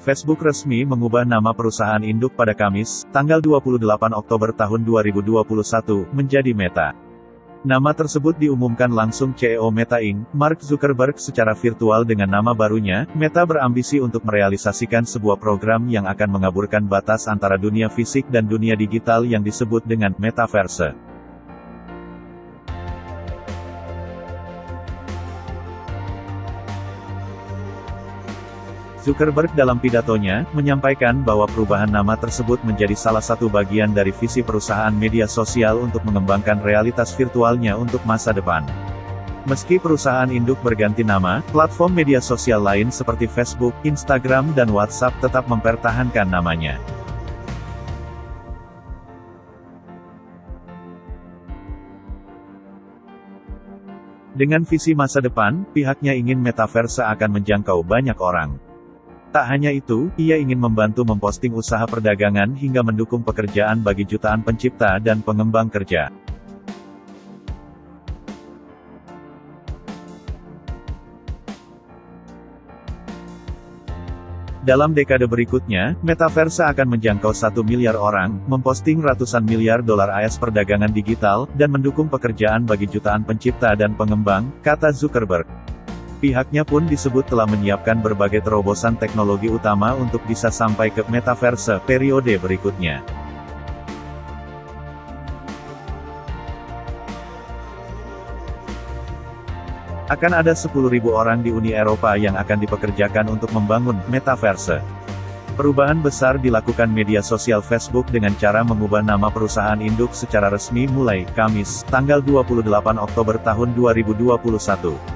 Facebook resmi mengubah nama perusahaan induk pada Kamis, tanggal 28 Oktober tahun 2021, menjadi Meta. Nama tersebut diumumkan langsung CEO Meta Inc., Mark Zuckerberg secara virtual dengan nama barunya, Meta berambisi untuk merealisasikan sebuah program yang akan mengaburkan batas antara dunia fisik dan dunia digital yang disebut dengan Metaverse. Zuckerberg dalam pidatonya, menyampaikan bahwa perubahan nama tersebut menjadi salah satu bagian dari visi perusahaan media sosial untuk mengembangkan realitas virtualnya untuk masa depan. Meski perusahaan induk berganti nama, platform media sosial lain seperti Facebook, Instagram dan WhatsApp tetap mempertahankan namanya. Dengan visi masa depan, pihaknya ingin metaverse akan menjangkau banyak orang. Tak hanya itu, ia ingin membantu memposting usaha perdagangan hingga mendukung pekerjaan bagi jutaan pencipta dan pengembang kerja. Dalam dekade berikutnya, Metaverse akan menjangkau satu miliar orang, memposting ratusan miliar dolar AS perdagangan digital, dan mendukung pekerjaan bagi jutaan pencipta dan pengembang, kata Zuckerberg. Pihaknya pun disebut telah menyiapkan berbagai terobosan teknologi utama untuk bisa sampai ke metaverse periode berikutnya. Akan ada 10.000 orang di Uni Eropa yang akan dipekerjakan untuk membangun metaverse. Perubahan besar dilakukan media sosial Facebook dengan cara mengubah nama perusahaan induk secara resmi mulai Kamis, tanggal 28 Oktober tahun 2021.